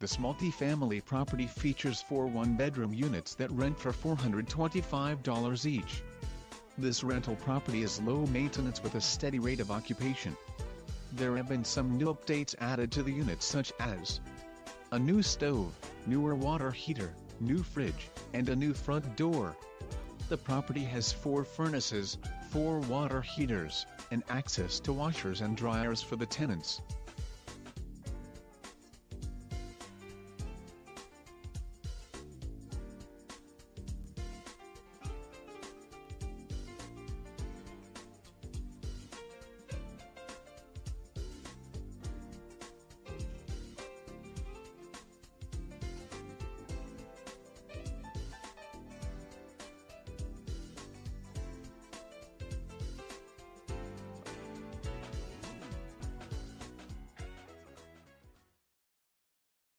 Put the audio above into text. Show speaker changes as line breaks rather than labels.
This multi-family property features four one-bedroom units that rent for $425 each. This rental property is low maintenance with a steady rate of occupation. There have been some new updates added to the units such as a new stove, newer water heater, new fridge, and a new front door. The property has four furnaces, four water heaters, and access to washers and dryers for the tenants.